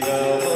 Yeah.